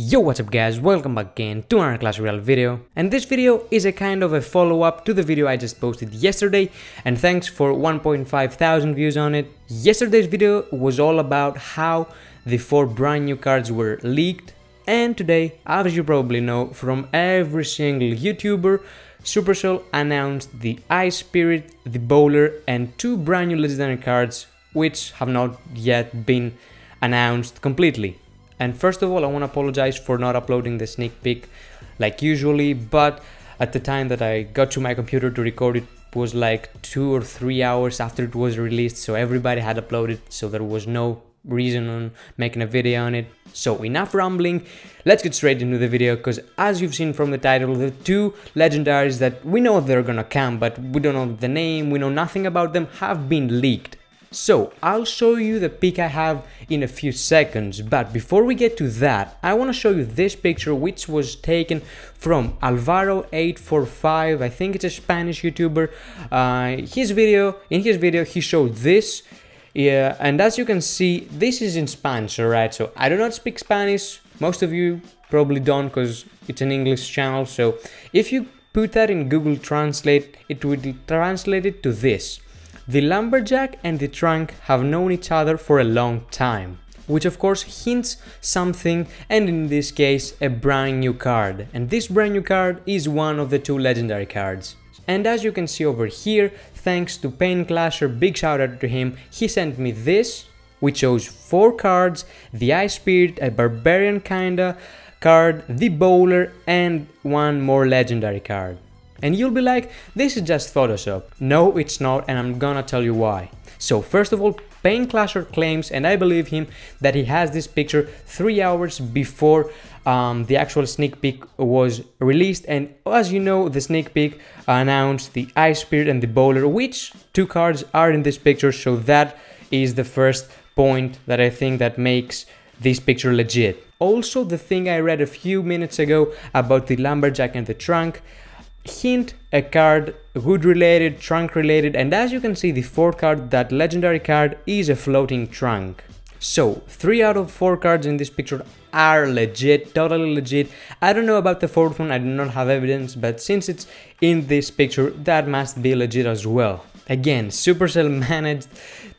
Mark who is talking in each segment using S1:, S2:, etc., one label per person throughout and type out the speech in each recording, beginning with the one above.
S1: Yo what's up guys, welcome back again to another Clash Royale video and this video is a kind of a follow-up to the video I just posted yesterday and thanks for 1.5 thousand views on it. Yesterday's video was all about how the 4 brand new cards were leaked and today, as you probably know from every single YouTuber, Supercell announced the Ice Spirit, the Bowler and two brand new legendary cards which have not yet been announced completely. And first of all, I want to apologize for not uploading the sneak peek like usually, but at the time that I got to my computer to record it was like two or three hours after it was released, so everybody had uploaded, so there was no reason on making a video on it. So enough rambling, let's get straight into the video because as you've seen from the title, the two legendaries that we know they're gonna come but we don't know the name, we know nothing about them have been leaked. So, I'll show you the pick I have in a few seconds, but before we get to that, I want to show you this picture which was taken from Alvaro845, I think it's a Spanish YouTuber. Uh, his video, in his video, he showed this, yeah, and as you can see, this is in Spanish, alright, so I do not speak Spanish, most of you probably don't because it's an English channel, so if you put that in Google Translate, it would translate it to this. The lumberjack and the trunk have known each other for a long time, which of course hints something and in this case a brand new card. And this brand new card is one of the two legendary cards. And as you can see over here, thanks to Pain Clasher, big shout out to him, he sent me this, which shows 4 cards, the Ice Spirit, a Barbarian kinda card, the Bowler and one more legendary card. And you'll be like, this is just Photoshop. No, it's not, and I'm gonna tell you why. So first of all, Pain Clasher claims, and I believe him, that he has this picture three hours before um, the actual sneak peek was released. And as you know, the sneak peek announced the Ice Spirit and the Bowler, which two cards are in this picture. So that is the first point that I think that makes this picture legit. Also, the thing I read a few minutes ago about the Lumberjack and the Trunk, hint a card wood related trunk related and as you can see the fourth card that legendary card is a floating trunk. So three out of four cards in this picture are legit totally legit. I don't know about the fourth one i do not have evidence but since it's in this picture that must be legit as well. Again supercell managed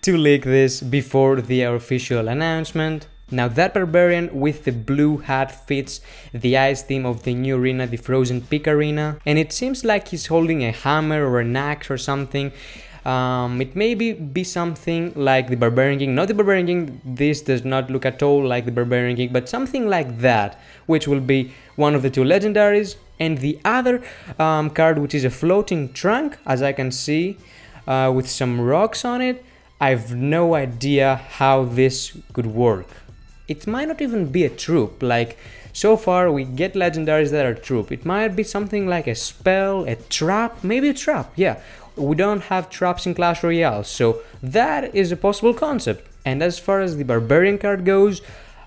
S1: to leak this before the official announcement now that barbarian with the blue hat fits the ice theme of the new arena, the Frozen Peak arena, and it seems like he's holding a hammer or an axe or something. Um, it may be, be something like the Barbarian King, not the Barbarian King, this does not look at all like the Barbarian King, but something like that, which will be one of the two legendaries, and the other um, card which is a floating trunk, as I can see, uh, with some rocks on it, I've no idea how this could work it might not even be a troop, like so far we get legendaries that are troop. It might be something like a spell, a trap, maybe a trap, yeah. We don't have traps in Clash Royale, so that is a possible concept. And as far as the Barbarian card goes,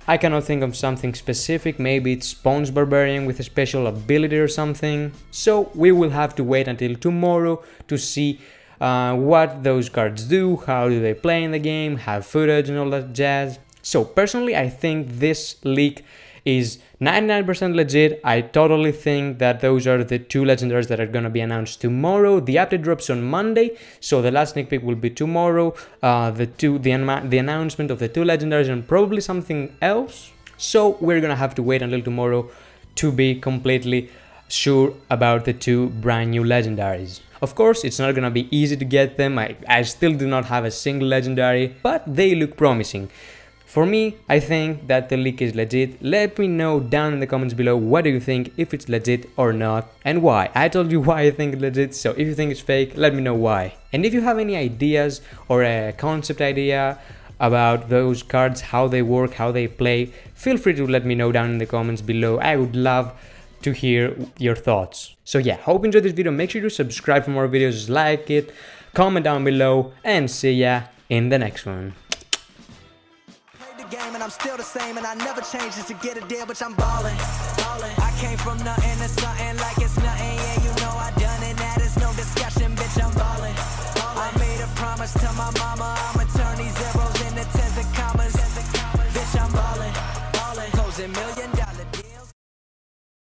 S1: I cannot think of something specific, maybe it spawns Barbarian with a special ability or something. So we will have to wait until tomorrow to see uh, what those cards do, how do they play in the game, have footage and all that jazz. So personally, I think this leak is 99% legit. I totally think that those are the two legendaries that are going to be announced tomorrow. The update drops on Monday, so the last sneak peek will be tomorrow. Uh, the two, the, the announcement of the two legendaries and probably something else. So we're going to have to wait until tomorrow to be completely sure about the two brand new legendaries. Of course, it's not gonna be easy to get them, I, I still do not have a single legendary, but they look promising. For me, I think that the leak is legit. Let me know down in the comments below what do you think, if it's legit or not, and why. I told you why I think it's legit, so if you think it's fake, let me know why. And if you have any ideas or a concept idea about those cards, how they work, how they play, feel free to let me know down in the comments below. I would love to hear your thoughts. So yeah, hope you enjoyed this video. Make sure to subscribe for more videos, like it, comment down below, and see ya in the next one I'm still the same and I never change just to get a deal, but I'm ballin', ballin'. I came from nothing to something like it's nothing, yeah, you know I done it, that is no discussion, bitch, I'm ballin', ballin'. I made a promise to my mama